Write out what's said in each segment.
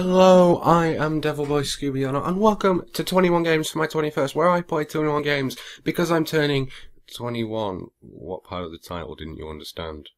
Hello, I am Devil Boy Scooby Ono, and welcome to 21 Games for my 21st, where I play 21 games because I'm turning 21. What part of the title didn't you understand?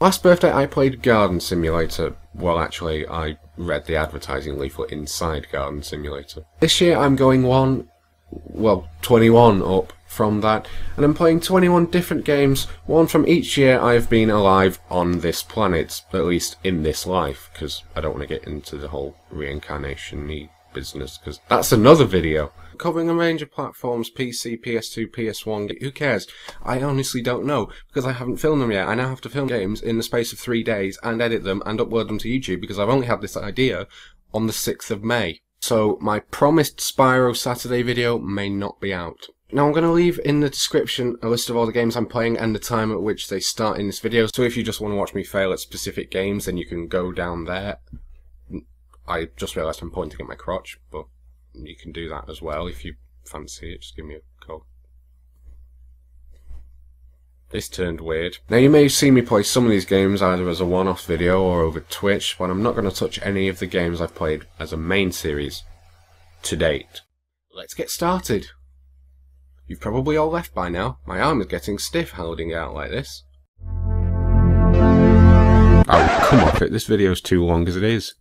Last birthday I played Garden Simulator. Well, actually, I read the advertising leaflet inside Garden Simulator. This year I'm going one, well, 21 up from that, and I'm playing 21 different games, one from each year I've been alive on this planet, at least in this life, because I don't want to get into the whole reincarnation business, because that's another video. Covering a range of platforms, PC, PS2, PS1, who cares? I honestly don't know, because I haven't filmed them yet. I now have to film games in the space of three days, and edit them, and upload them to YouTube, because I've only had this idea on the 6th of May. So my promised Spyro Saturday video may not be out. Now I'm going to leave in the description a list of all the games I'm playing and the time at which they start in this video. So if you just want to watch me fail at specific games, then you can go down there. I just realised I'm pointing at my crotch, but you can do that as well if you fancy it. Just give me a call. This turned weird. Now you may see me play some of these games either as a one-off video or over Twitch, but I'm not going to touch any of the games I've played as a main series to date. Let's get started. You've probably all left by now. My arm is getting stiff holding out like this. Oh, come off it. This video's too long as it is.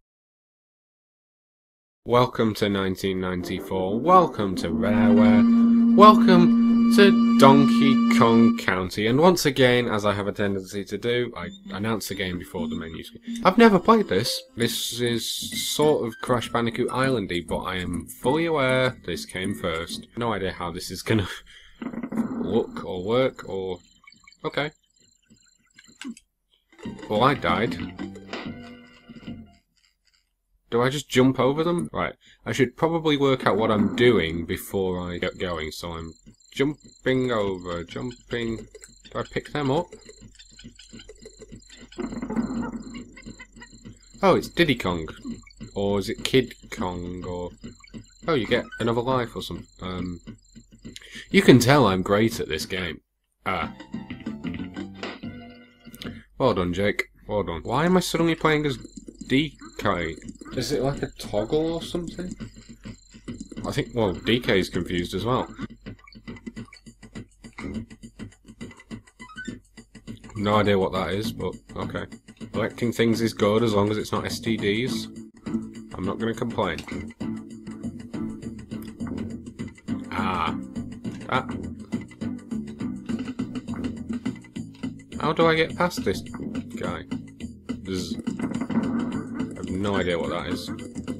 Welcome to 1994. Welcome to Rareware. Welcome to Donkey Kong Country. And once again, as I have a tendency to do, I announce the game before the menu screen. I've never played this. This is sort of Crash Bandicoot Islandy, but I am fully aware this came first. No idea how this is gonna look or work or... Okay. Well, I died. Do I just jump over them? Right. I should probably work out what I'm doing before I get going. So I'm jumping over, jumping... Do I pick them up? Oh, it's Diddy Kong. Or is it Kid Kong? Or... Oh, you get another life or something. Um, you can tell I'm great at this game. Ah. Well done, Jake. Well done. Why am I suddenly playing as DK? Is it like a toggle or something? I think, well, DK is confused as well. No idea what that is, but okay. Collecting things is good as long as it's not STDs. I'm not going to complain. Ah. Ah. How do I get past this guy? I have no idea what that is.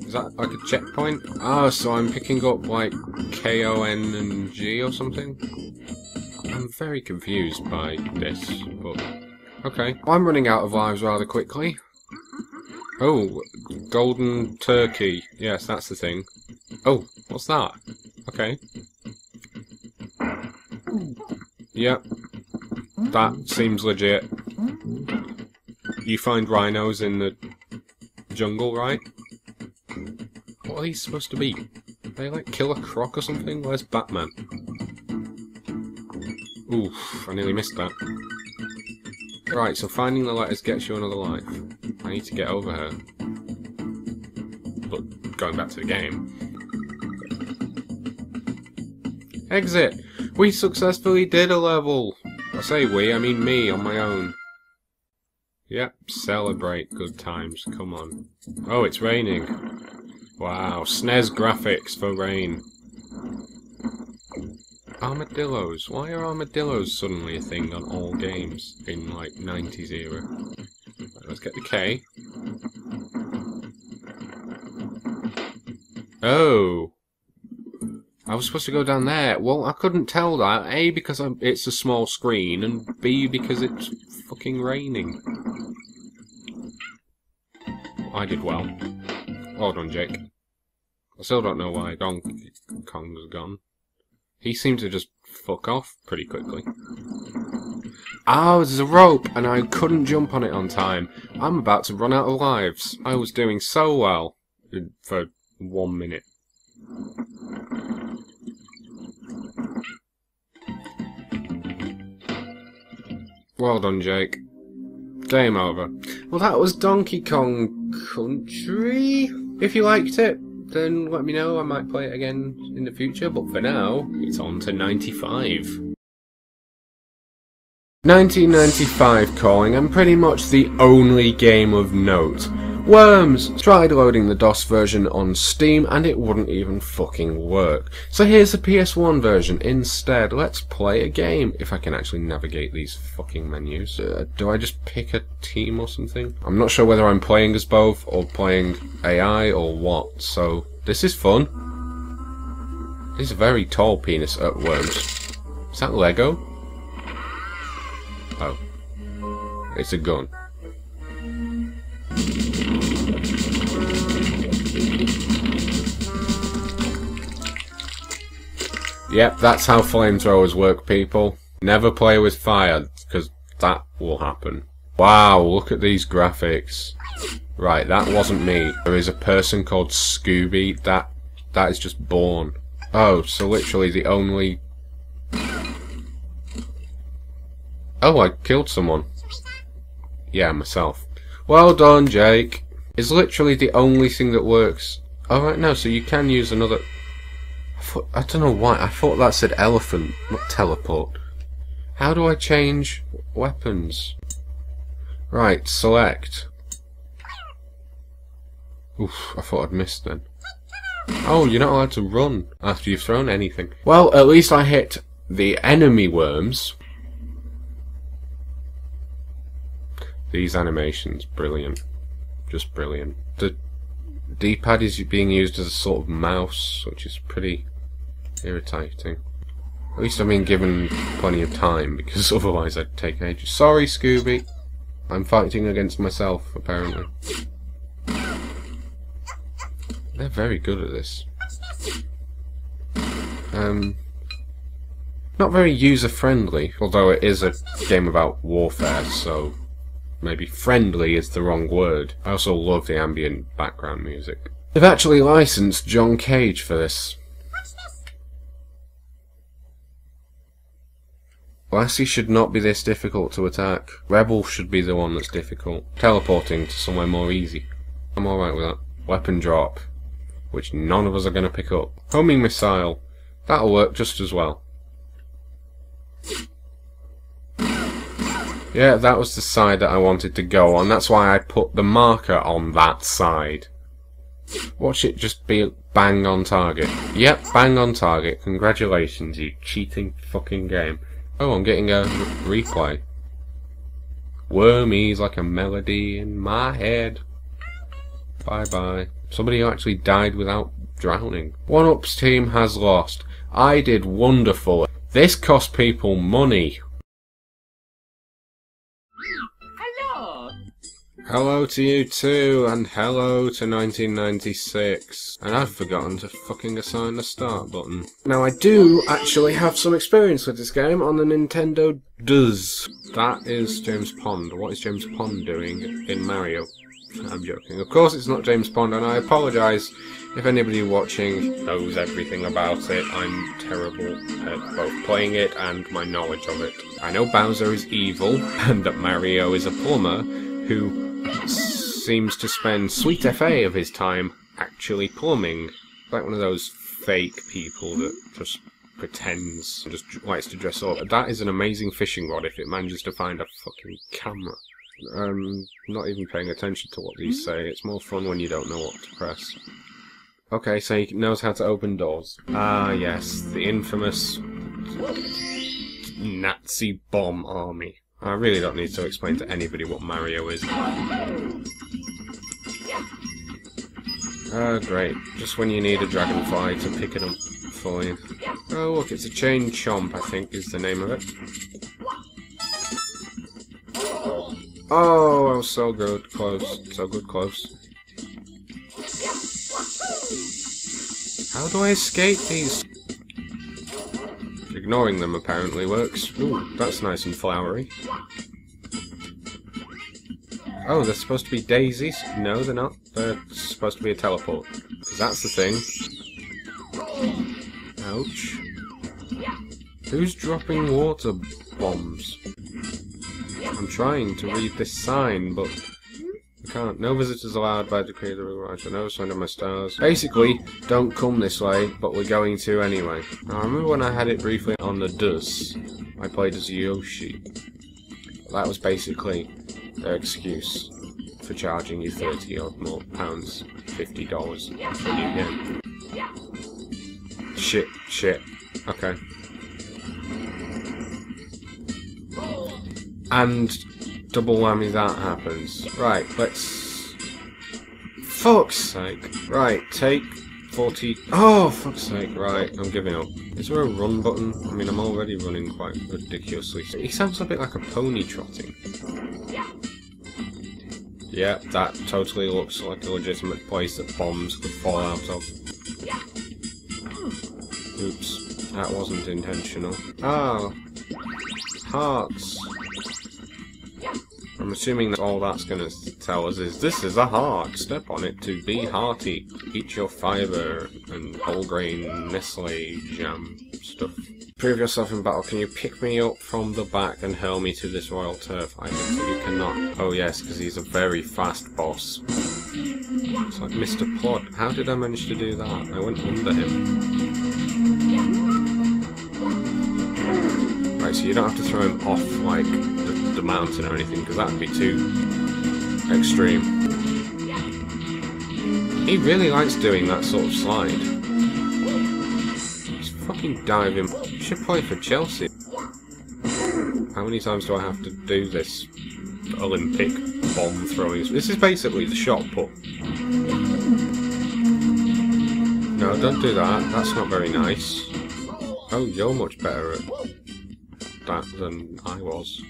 Is that like a checkpoint? Ah, so I'm picking up like K-O-N and G or something? I'm very confused by this, but... Okay. I'm running out of lives rather quickly. Oh, golden turkey. Yes, that's the thing. Oh, what's that? Okay. Yep. That seems legit. You find rhinos in the jungle, right? What are these supposed to be? Are they like kill a croc or something? Where's Batman? Oof, I nearly missed that. Right, so finding the letters gets you another life. I need to get over her. But going back to the game. Exit! We successfully did a level! I say we, I mean me, on my own. Yep, celebrate good times, come on. Oh, it's raining. Wow, SNES graphics for rain. Armadillos. Why are armadillos suddenly a thing on all games in, like, 90s era? Right, let's get the K. Oh! I was supposed to go down there. Well, I couldn't tell that. A, because I'm, it's a small screen, and B, because it's fucking raining. I did well. Well done, Jake. I still don't know why Donkey Kong was gone. He seemed to just fuck off pretty quickly. Oh, there's a rope, and I couldn't jump on it on time. I'm about to run out of lives. I was doing so well uh, for one minute. Well done, Jake. Game over. Well, that was Donkey Kong Country. If you liked it, then let me know. I might play it again in the future. But for now, it's on to 95. 1995 calling, and pretty much the only game of note. Worms! Tried loading the DOS version on Steam and it wouldn't even fucking work. So here's the PS1 version instead. Let's play a game. If I can actually navigate these fucking menus. Uh, do I just pick a team or something? I'm not sure whether I'm playing as both or playing AI or what. So this is fun. This is a very tall penis at Worms. Is that Lego? Oh. It's a gun. Yep, that's how flamethrowers work, people. Never play with fire, because that will happen. Wow, look at these graphics. Right, that wasn't me. There is a person called Scooby. That that is just born. Oh, so literally the only... Oh, I killed someone. Yeah, myself. Well done, Jake. It's literally the only thing that works. Alright, oh, no, so you can use another... I, don't know why. I thought that said elephant, not teleport. How do I change weapons? Right, select. Oof, I thought I'd missed then. Oh, you're not allowed to run after you've thrown anything. Well, at least I hit the enemy worms. These animations, brilliant. Just brilliant. The D-pad is being used as a sort of mouse, which is pretty irritating. At least I've been given plenty of time, because otherwise I'd take ages. Sorry, Scooby. I'm fighting against myself, apparently. They're very good at this. Um, not very user-friendly, although it is a game about warfare, so maybe friendly is the wrong word. I also love the ambient background music. They've actually licensed John Cage for this. Lassie should not be this difficult to attack. Rebel should be the one that's difficult. Teleporting to somewhere more easy. I'm alright with that. Weapon drop, which none of us are going to pick up. Homing missile. That'll work just as well. Yeah, that was the side that I wanted to go on. That's why I put the marker on that side. Watch it just be bang on target. Yep, bang on target. Congratulations, you cheating fucking game. Oh, I'm getting a replay. Wormies like a melody in my head. Bye bye. Somebody who actually died without drowning. One Ups team has lost. I did wonderful. This cost people money. Hello to you too, and hello to 1996. And I've forgotten to fucking assign the start button. Now I do actually have some experience with this game on the Nintendo DS. That is James Pond. What is James Pond doing in Mario? I'm joking. Of course it's not James Pond, and I apologise if anybody watching knows everything about it. I'm terrible at both playing it and my knowledge of it. I know Bowser is evil, and that Mario is a plumber who seems to spend sweet FA of his time actually plumbing. Like one of those fake people that just pretends and just likes to dress up. That is an amazing fishing rod if it manages to find a fucking camera. Um, not even paying attention to what these say. It's more fun when you don't know what to press. Okay, so he knows how to open doors. Ah, yes, the infamous Nazi bomb army. I really don't need to explain to anybody what Mario is. Ah, great. Just when you need a dragonfly to pick it up for you. Oh, look, it's a chain chomp, I think is the name of it. Oh, I was so good, close. So good, close. How do I escape these? Ignoring them apparently works. Ooh, that's nice and flowery. Oh, they're supposed to be daisies? No, they're not. They're supposed to be a teleport. Because that's the thing. Ouch. Who's dropping water bombs? I'm trying to read this sign, but can't. No visitors allowed by decree of the Ruler No sign of my stars. Basically, don't come this way, but we're going to anyway. Now, I remember when I had it briefly on the DS, I played as Yoshi. That was basically their excuse for charging you 30 odd more pounds, $50 for a new game. Shit, shit. Okay. And double whammy that happens. Right, let's... Fuck's sake. Right, take 40... Oh, fuck's sake, right, I'm giving up. Is there a run button? I mean, I'm already running quite ridiculously. He sounds a bit like a pony trotting. Yeah, that totally looks like a legitimate place that bombs could fall out of. Oops, that wasn't intentional. Ah, hearts. I'm assuming that all that's going to tell us is this is a heart. Step on it to be hearty. Eat your fibre and whole grain Nestle jam stuff. Prove yourself in battle. Can you pick me up from the back and hurl me to this royal turf? I think you cannot. Oh yes, because he's a very fast boss. It's like Mr. Plot. How did I manage to do that? I went under him. Right, so you don't have to throw him off like mountain or anything, because that'd be too extreme. He really likes doing that sort of slide. He's fucking diving should play for Chelsea. How many times do I have to do this Olympic bomb throwing? This is basically the shot put. No, don't do that. That's not very nice. Oh, you're much better at that than I was.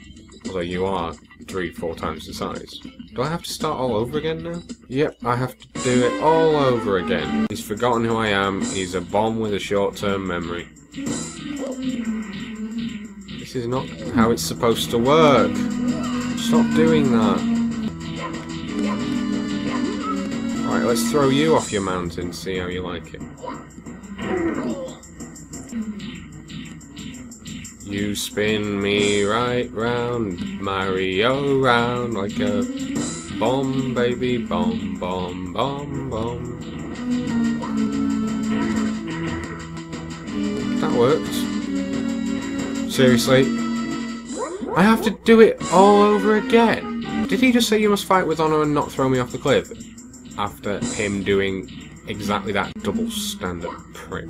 Although you are three, four times the size. Do I have to start all over again now? Yep, I have to do it all over again. He's forgotten who I am. He's a bomb with a short-term memory. This is not how it's supposed to work. Stop doing that. Right, let's throw you off your mountain, see how you like it. You spin me right round, Mario round, like a bomb, baby, bomb, bomb, bomb, bomb. That worked. Seriously? I have to do it all over again? Did he just say you must fight with honour and not throw me off the cliff? After him doing exactly that double standard prick.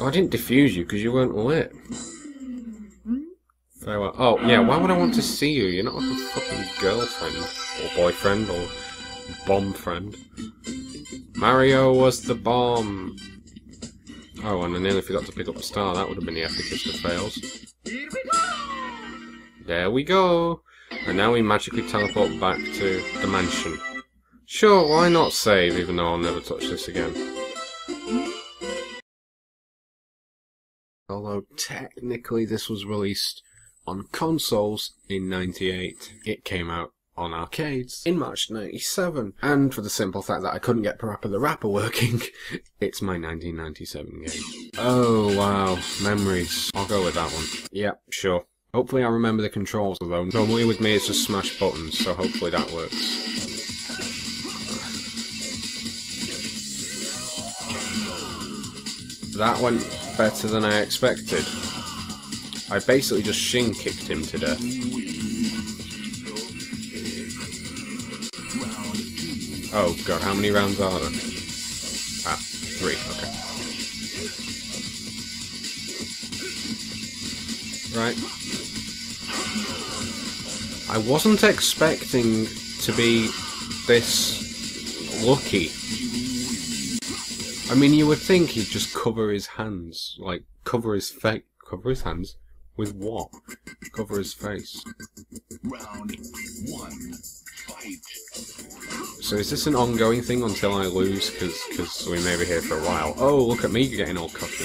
I didn't defuse you because you weren't lit. Very well. Oh, yeah, why would I want to see you? You're not like a fucking girlfriend, or boyfriend, or bomb friend. Mario was the bomb. Oh, and I nearly forgot to pick up the star. That would have been the epicest of fails. There we go. And now we magically teleport back to the mansion. Sure, why not save, even though I'll never touch this again. Although technically this was released on consoles in 98, it came out on arcades in March 97. And for the simple fact that I couldn't get Parappa the Rapper working, it's my 1997 game. Oh wow, memories. I'll go with that one. Yep, sure. Hopefully I remember the controls though. Normally with me it's just smash buttons, so hopefully that works. That went better than I expected. I basically just shin kicked him to death. Oh god, how many rounds are there? Ah, three, okay. Right. I wasn't expecting to be this lucky. I mean, you would think he'd just cover his hands, like, cover his face, cover his hands? With what? Cover his face. Round one, fight. So is this an ongoing thing until I lose? Because cause we may be here for a while. Oh, look at me getting all cocky.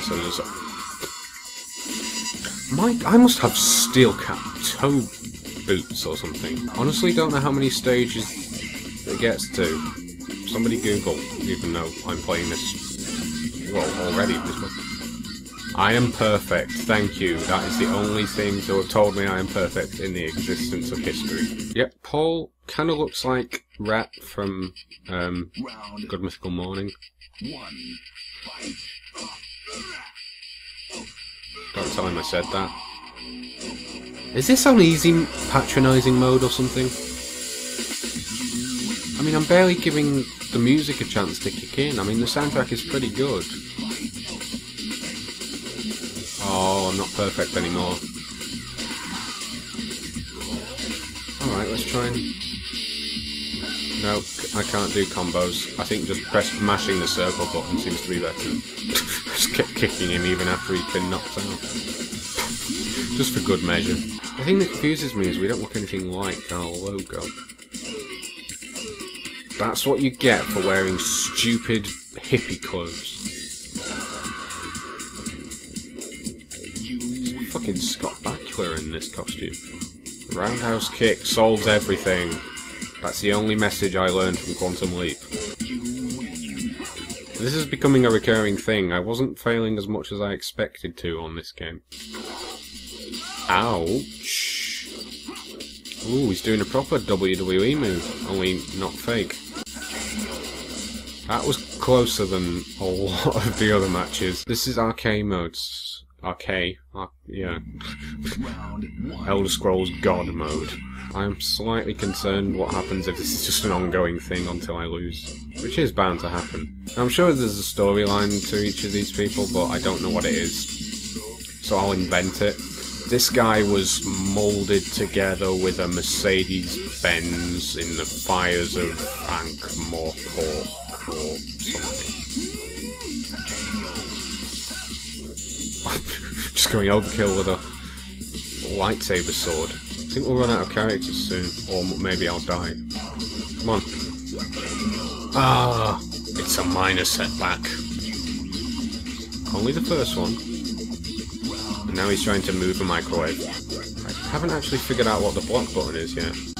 So there's a... My, I must have steel cap toe boots or something. Honestly, don't know how many stages it gets to. Somebody Google, even though I'm playing this, well, already. This one. I am perfect, thank you. That is the only thing to have told me I am perfect in the existence of history. Yep, Paul kind of looks like Rhett from um, Good Mythical Morning. Don't tell him I said that. Is this on easy patronising mode or something? I mean, I'm barely giving the music a chance to kick in. I mean, the soundtrack is pretty good. Oh, I'm not perfect anymore. Alright, let's try and... No, I can't do combos. I think just press mashing the circle button seems to be better. just kept kicking him even after he'd been knocked out. just for good measure. The thing that confuses me is we don't look anything like our logo. That's what you get for wearing stupid hippie clothes. Fucking Scott Bakula in this costume. Roundhouse kick solves everything. That's the only message I learned from Quantum Leap. This is becoming a recurring thing. I wasn't failing as much as I expected to on this game. Ouch. Ooh, he's doing a proper WWE move, only not fake. That was closer than a lot of the other matches. This is arcade modes. Arcade. Ar yeah. Elder Scrolls God mode. I am slightly concerned what happens if this is just an ongoing thing until I lose. Which is bound to happen. I'm sure there's a storyline to each of these people, but I don't know what it is. So I'll invent it. This guy was moulded together with a Mercedes Benz in the fires of Ankh-Morpork. Just going overkill with a lightsaber sword. I think we'll run out of characters soon, or maybe I'll die. Come on. Ah, it's a minor setback. Only the first one. And now he's trying to move a microwave. I haven't actually figured out what the block button is yet.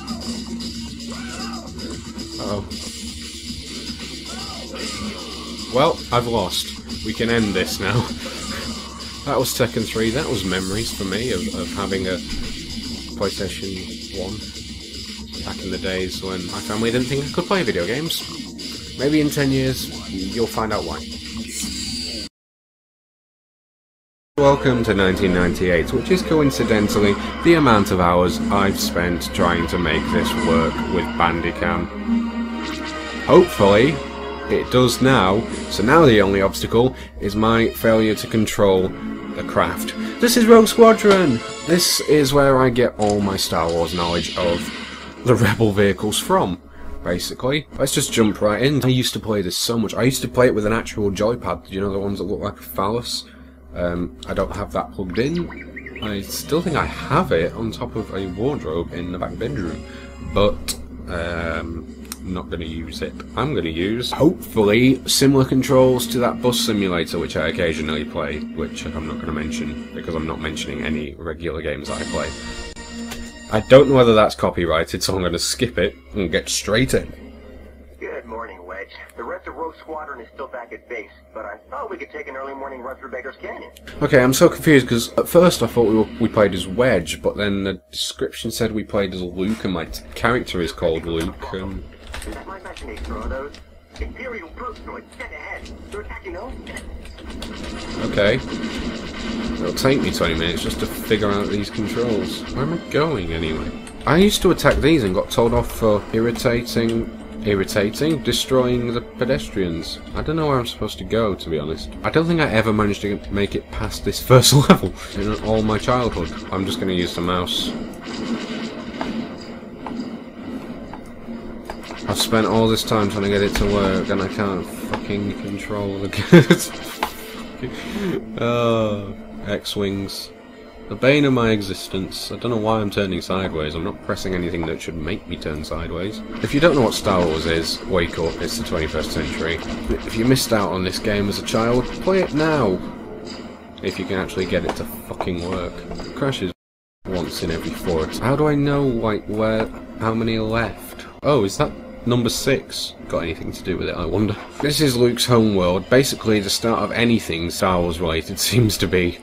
Well, I've lost. We can end this now. that was Tekken 3. That was memories for me of, of having a PlayStation 1 back in the days when my family didn't think I could play video games. Maybe in 10 years, you'll find out why. Welcome to 1998, which is coincidentally the amount of hours I've spent trying to make this work with Bandicam. Hopefully, it does now, so now the only obstacle is my failure to control the craft. This is Rogue Squadron! This is where I get all my Star Wars knowledge of the Rebel vehicles from, basically. Let's just jump right in. I used to play this so much. I used to play it with an actual joypad, you know, the ones that look like a phallus. Um, I don't have that plugged in. I still think I have it on top of a wardrobe in the back bedroom, but um, not going to use it. I'm going to use, hopefully, similar controls to that bus simulator which I occasionally play, which I'm not going to mention because I'm not mentioning any regular games that I play. I don't know whether that's copyrighted, so I'm going to skip it and get straight in. Good morning, Wedge. The rest of Rogue Squadron is still back at base, but I thought we could take an early morning run through Beggar's Canyon. Okay, I'm so confused because at first I thought we, were, we played as Wedge, but then the description said we played as Luke, and my character is called Luke. That my imagination or those? Imperial droids dead ahead. They're attacking those? Okay. It'll take me 20 minutes just to figure out these controls. Where am I going anyway? I used to attack these and got told off for irritating irritating, destroying the pedestrians. I don't know where I'm supposed to go, to be honest. I don't think I ever managed to make it past this first level in all my childhood. I'm just going to use the mouse. Spent all this time trying to get it to work and I can't fucking control the Oh, X-Wings. The bane of my existence. I don't know why I'm turning sideways. I'm not pressing anything that should make me turn sideways. If you don't know what Star Wars is, wake up. It's the 21st century. If you missed out on this game as a child, play it now. If you can actually get it to fucking work. It crashes once in every four. How do I know, like, where, how many left? Oh, is that number six got anything to do with it, I wonder? This is Luke's homeworld. Basically, the start of anything Star Wars related seems to be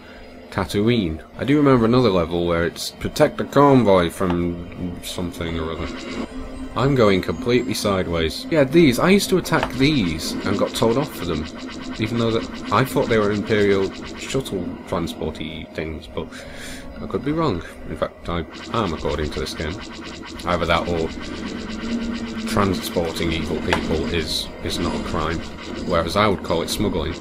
Tatooine. I do remember another level where it's protect the convoy from something or other. I'm going completely sideways. Yeah, these. I used to attack these and got told off for them. Even though that I thought they were Imperial shuttle transporty things, but I could be wrong. In fact, I am according to this game. Either that or transporting evil people is is not a crime, whereas I would call it smuggling.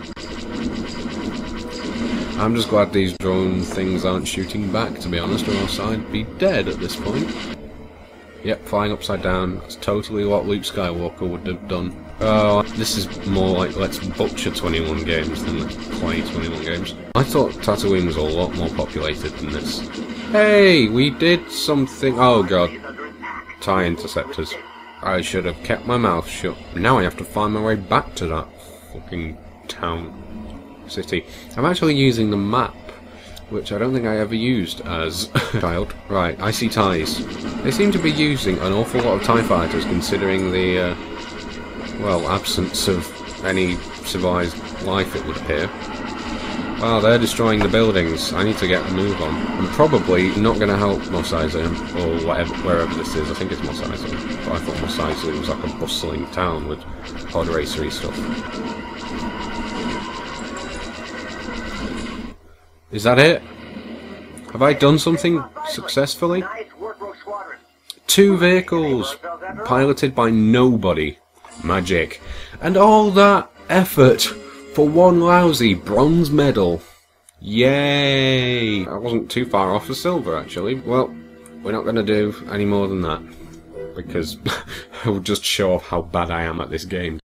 I'm just glad these drone things aren't shooting back, to be honest, or else I'd be dead at this point. Yep, flying upside down. That's totally what Luke Skywalker would have done. Oh, this is more like let's butcher 21 games than let's play 21 games. I thought Tatooine was a lot more populated than this. Hey, we did something. Oh god. TIE interceptors. I should have kept my mouth shut. Now I have to find my way back to that fucking town. City. I'm actually using the map which I don't think I ever used as a child. Right, I see TIEs. They seem to be using an awful lot of TIE fighters considering the, uh, well, absence of any civilized life it would appear. Wow, they're destroying the buildings. I need to get a move on. I'm probably not going to help Mos Eisley, or whatever, wherever this is. I think it's Mos Eisley. But I thought Mos Eisley was like a bustling town with pod racery stuff. Is that it? Have I done something successfully? Two vehicles, piloted by nobody. Magic. And all that effort for one lousy bronze medal. Yay! I wasn't too far off for silver, actually. Well, we're not going to do any more than that. Because it will just show off how bad I am at this game.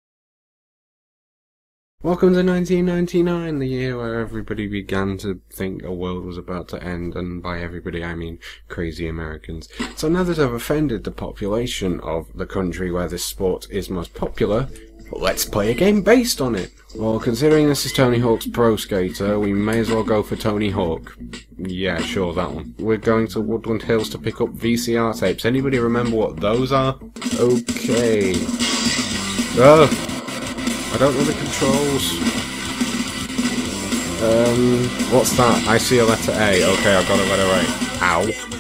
Welcome to 1999, the year where everybody began to think a world was about to end, and by everybody I mean crazy Americans. So now that I've offended the population of the country where this sport is most popular, let's play a game based on it. Well, considering this is Tony Hawk's Pro Skater, we may as well go for Tony Hawk. Yeah, sure, that one. We're going to Woodland Hills to pick up VCR tapes. Anybody remember what those are? Okay. Oh! I don't know the controls. Um, what's that? I see a letter A. Okay, I've got a letter A. Ow.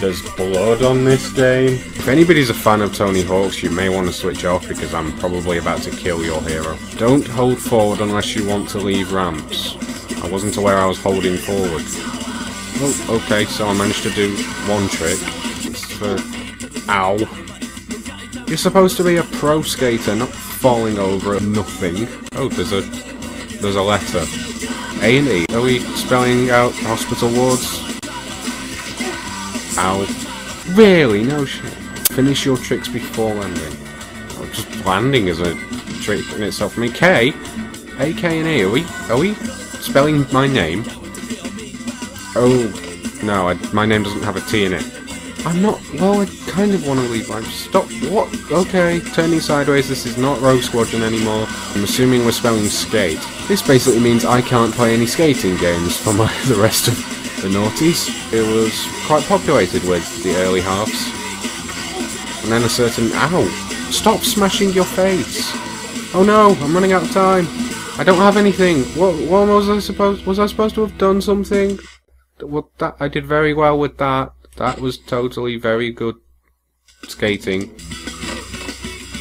There's blood on this game. If anybody's a fan of Tony Hawk's, you may want to switch off because I'm probably about to kill your hero. Don't hold forward unless you want to leave ramps. I wasn't aware I was holding forward. Oh, okay, so I managed to do one trick. It's for... Ow. You're supposed to be a pro skater, not falling over nothing. Oh, there's a there's a letter. A and E. Are we spelling out hospital wards? Ow. Really? No shit. Finish your tricks before landing. Oh, just landing is a trick in itself. I mean, K, A, K, and E. Are we are we spelling my name? Oh no, I, my name doesn't have a T in it. I'm not. Well, I kind of want to leave. I'm stop. What? Okay, turning sideways. This is not Rogue Squadron anymore. I'm assuming we're spelling skate. This basically means I can't play any skating games for my, the rest of the noughties. It was quite populated with the early halves, and then a certain. Ow! Stop smashing your face! Oh no! I'm running out of time. I don't have anything. What? What was I supposed? Was I supposed to have done something? Well, that I did very well with that. That was totally very good skating.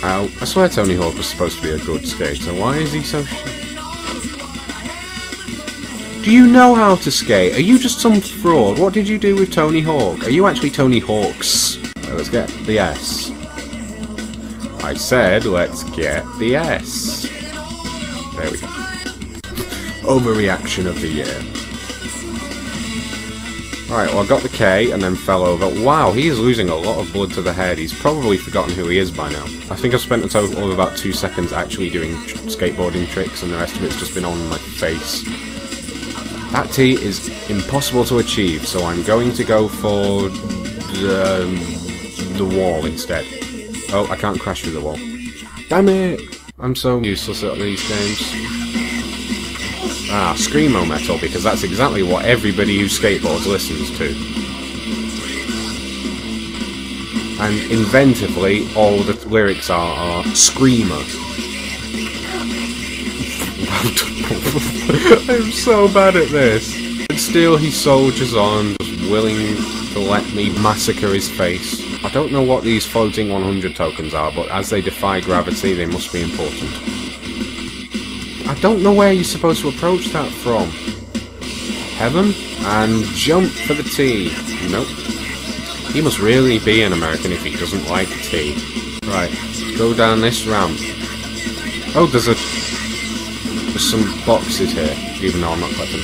Ow. I swear Tony Hawk was supposed to be a good skater. Why is he so Do you know how to skate? Are you just some fraud? What did you do with Tony Hawk? Are you actually Tony Hawks? let's get the S. I said let's get the S. There we go. Overreaction of the year. Alright, well I got the K and then fell over. Wow, he is losing a lot of blood to the head. He's probably forgotten who he is by now. I think I've spent a total of about two seconds actually doing skateboarding tricks and the rest of it's just been on my face. That T is impossible to achieve, so I'm going to go for the, um, the wall instead. Oh, I can't crash through the wall. Damn it! I'm so useless at these games. Ah, Screamo Metal, because that's exactly what everybody who skateboards listens to. And inventively, all the lyrics are are Screamer. I'm so bad at this. And still he soldiers on, just willing to let me massacre his face. I don't know what these floating 100 tokens are, but as they defy gravity, they must be important. I don't know where you're supposed to approach that from. Heaven? And jump for the T. Nope. He must really be an American if he doesn't like tea. Right, go down this ramp. Oh, there's a... There's some boxes here, even though I'm not collecting.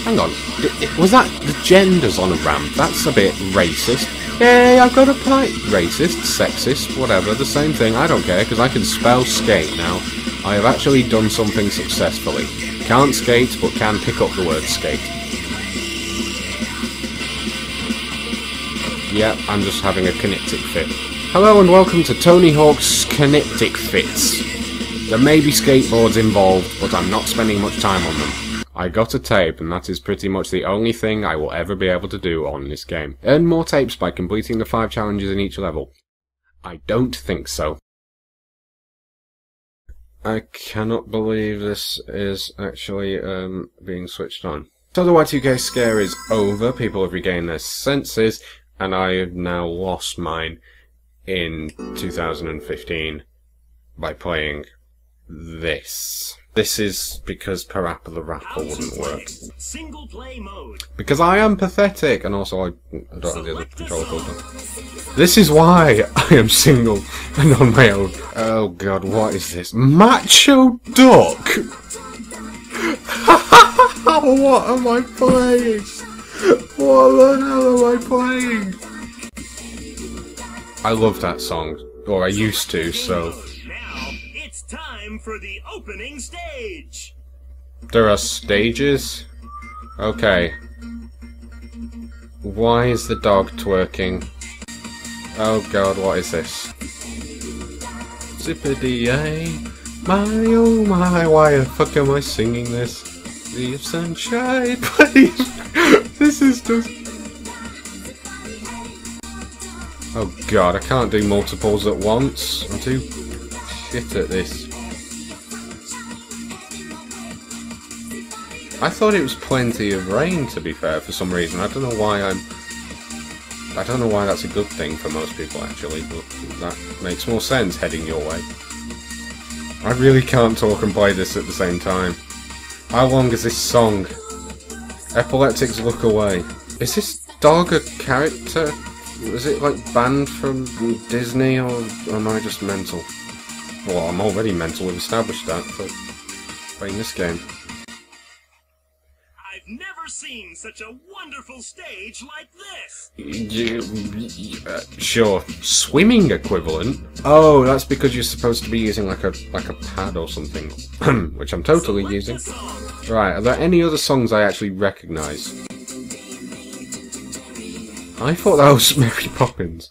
Hang on, was that the genders on a ramp? That's a bit racist. Yay, I've got a point. Racist, sexist, whatever, the same thing, I don't care, because I can spell skate now. I have actually done something successfully. Can't skate, but can pick up the word skate. Yep, I'm just having a kinetic fit. Hello and welcome to Tony Hawk's Kinetic Fits. There may be skateboards involved, but I'm not spending much time on them. I got a tape, and that is pretty much the only thing I will ever be able to do on this game. Earn more tapes by completing the five challenges in each level. I don't think so. I cannot believe this is actually um, being switched on. So the Y2K scare is over, people have regained their senses, and I have now lost mine in 2015 by playing this. This is because Parappa the Rapper wouldn't work. Single play mode. Because I am pathetic, and also I, I don't have the other controller button. This is why I am single and on my own. Oh god, what is this? Macho Duck? what am I playing? What the hell am I playing? I love that song, or I used to, so. Time for the opening stage. There are stages? Okay. Why is the dog twerking? Oh god, what is this? Zippity yay, my oh my, why the fuck am I singing this? Of sunshine, please! this is just... Oh god, I can't do multiples at once. I'm too shit at this. I thought it was plenty of rain, to be fair, for some reason. I don't know why I'm... I don't know why that's a good thing for most people, actually, but that makes more sense heading your way. I really can't talk and play this at the same time. How long is this song? Epileptics look away. Is this dog a character? Is it like banned from Disney, or am I just mental? Well, I'm already mental, we've established that, but playing this game. I've never seen such a wonderful stage like this. Uh, sure. Swimming equivalent? Oh, that's because you're supposed to be using like a like a pad or something, which I'm totally using. Right. Are there any other songs I actually recognise? I thought that was Mary Poppins.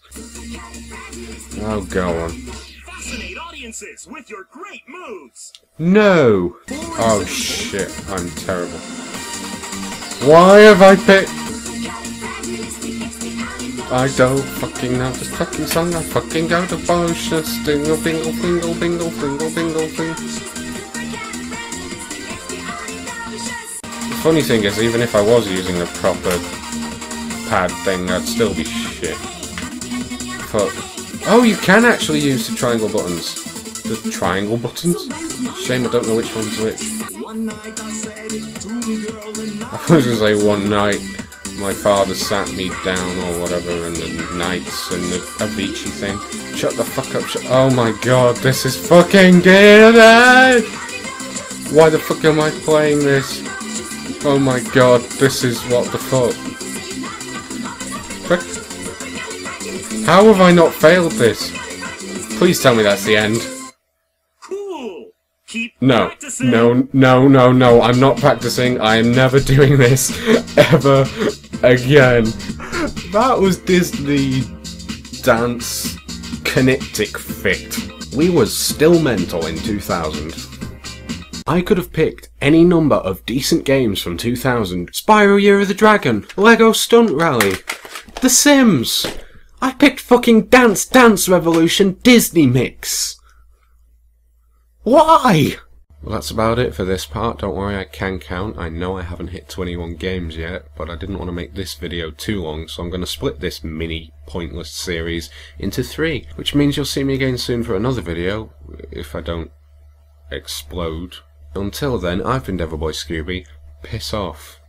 Oh, go on. Audiences with your great moves. No. Oh shit. I'm terrible. Why have I picked? I don't fucking know this fucking song. I fucking go to bullshit. Dingle, bingle, bingle, bingle, bingle, bingle, bingle. The funny thing is, even if I was using a proper pad thing, I'd still be shit. But oh, you can actually use the triangle buttons. The triangle buttons? Shame I don't know which one's which. I was gonna say one night my father sat me down or whatever and the nights and the Avicii thing. Shut the fuck up, shut- Oh my god, this is fucking good! Eh? Why the fuck am I playing this? Oh my god, this is what the. Fuck. How have I not failed this? Please tell me that's the end. Cool. Keep No, practicing. no, no, no, no, I'm not practicing. I am never doing this ever again. That was Disney Dance Kinetic Fit. We was still mental in 2000. I could have picked any number of decent games from 2000. Spyro Year of the Dragon, Lego Stunt Rally, The Sims. I picked fucking Dance Dance Revolution Disney Mix! Why? Well, that's about it for this part. Don't worry, I can count. I know I haven't hit 21 games yet, but I didn't want to make this video too long, so I'm going to split this mini pointless series into three, which means you'll see me again soon for another video, if I don't explode. Until then, I've been Devilboy Scooby. Piss off.